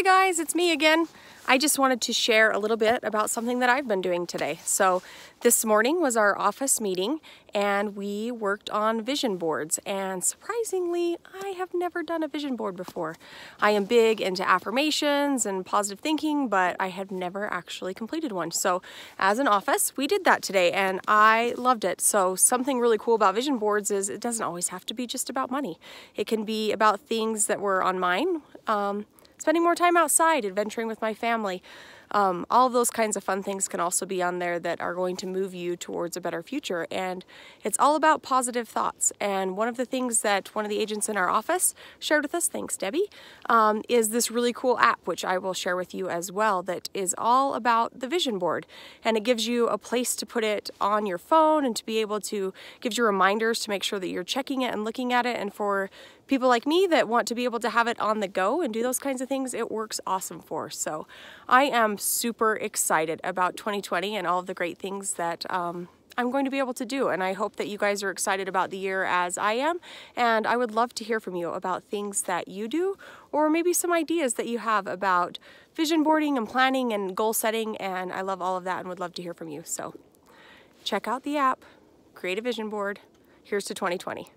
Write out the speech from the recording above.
Hi guys, it's me again. I just wanted to share a little bit about something that I've been doing today. So this morning was our office meeting and we worked on vision boards and surprisingly, I have never done a vision board before. I am big into affirmations and positive thinking, but I have never actually completed one. So as an office, we did that today and I loved it. So something really cool about vision boards is it doesn't always have to be just about money. It can be about things that were on mine, um, spending more time outside, adventuring with my family. Um, all of those kinds of fun things can also be on there that are going to move you towards a better future. And it's all about positive thoughts. And one of the things that one of the agents in our office shared with us, thanks Debbie, um, is this really cool app, which I will share with you as well, that is all about the vision board. And it gives you a place to put it on your phone and to be able to, gives you reminders to make sure that you're checking it and looking at it. And for people like me that want to be able to have it on the go and do those kinds of things, it works awesome for. So I am super excited about 2020 and all of the great things that um, I'm going to be able to do. And I hope that you guys are excited about the year as I am. And I would love to hear from you about things that you do or maybe some ideas that you have about vision boarding and planning and goal setting. And I love all of that and would love to hear from you. So check out the app, create a vision board. Here's to 2020.